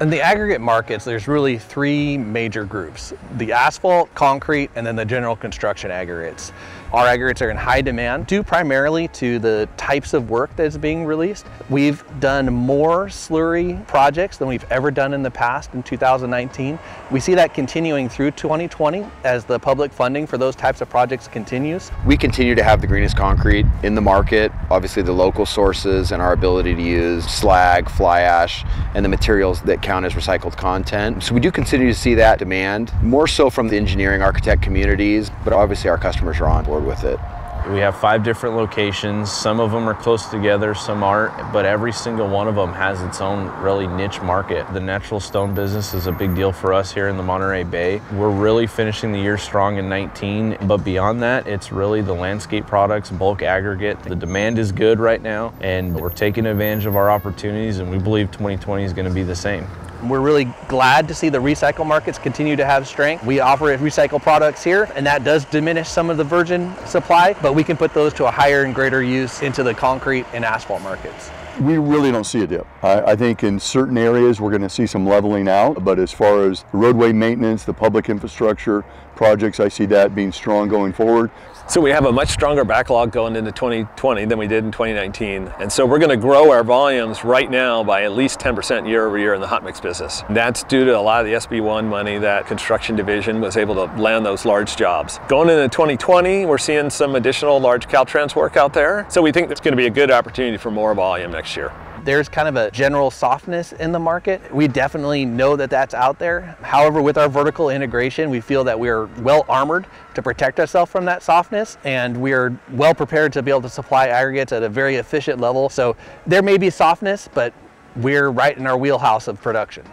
In the aggregate markets, there's really three major groups. The asphalt, concrete, and then the general construction aggregates. Our aggregates are in high demand due primarily to the types of work that is being released. We've done more slurry projects than we've ever done in the past in 2019. We see that continuing through 2020 as the public funding for those types of projects continues. We continue to have the greenest concrete in the market, obviously the local sources and our ability to use slag, fly ash, and the materials that count as recycled content. So we do continue to see that demand, more so from the engineering architect communities, but obviously our customers are on board with it. We have five different locations. Some of them are close together, some aren't, but every single one of them has its own really niche market. The natural stone business is a big deal for us here in the Monterey Bay. We're really finishing the year strong in 19, but beyond that, it's really the landscape products, bulk aggregate. The demand is good right now, and we're taking advantage of our opportunities, and we believe 2020 is going to be the same. We're really glad to see the recycle markets continue to have strength. We offer recycled products here, and that does diminish some of the virgin supply, but we can put those to a higher and greater use into the concrete and asphalt markets. We really don't see a dip. I, I think in certain areas we're going to see some leveling out, but as far as roadway maintenance, the public infrastructure projects, I see that being strong going forward. So we have a much stronger backlog going into 2020 than we did in 2019. And so we're going to grow our volumes right now by at least 10% year over year in the hot mix business. That's due to a lot of the SB1 money that construction division was able to land those large jobs. Going into 2020, we're seeing some additional large Caltrans work out there. So we think it's going to be a good opportunity for more volume next year there's kind of a general softness in the market. We definitely know that that's out there. However, with our vertical integration, we feel that we are well armored to protect ourselves from that softness and we are well prepared to be able to supply aggregates at a very efficient level. So there may be softness, but we're right in our wheelhouse of production.